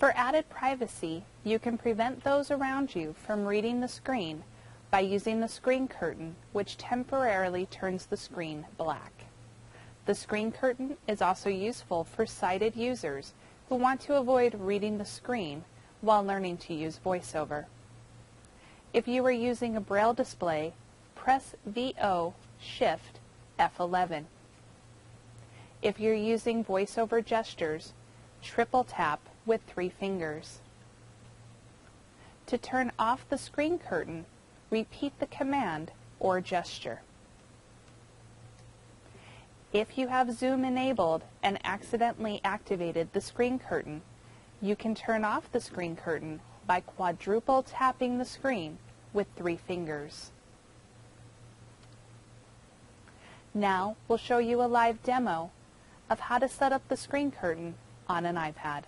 For added privacy, you can prevent those around you from reading the screen by using the screen curtain, which temporarily turns the screen black. The screen curtain is also useful for sighted users who want to avoid reading the screen while learning to use VoiceOver. If you are using a Braille display, press VO Shift F11. If you're using VoiceOver gestures, triple tap with three fingers. To turn off the screen curtain, repeat the command or gesture. If you have Zoom enabled and accidentally activated the screen curtain, you can turn off the screen curtain by quadruple tapping the screen with three fingers. Now we'll show you a live demo of how to set up the screen curtain on an iPad.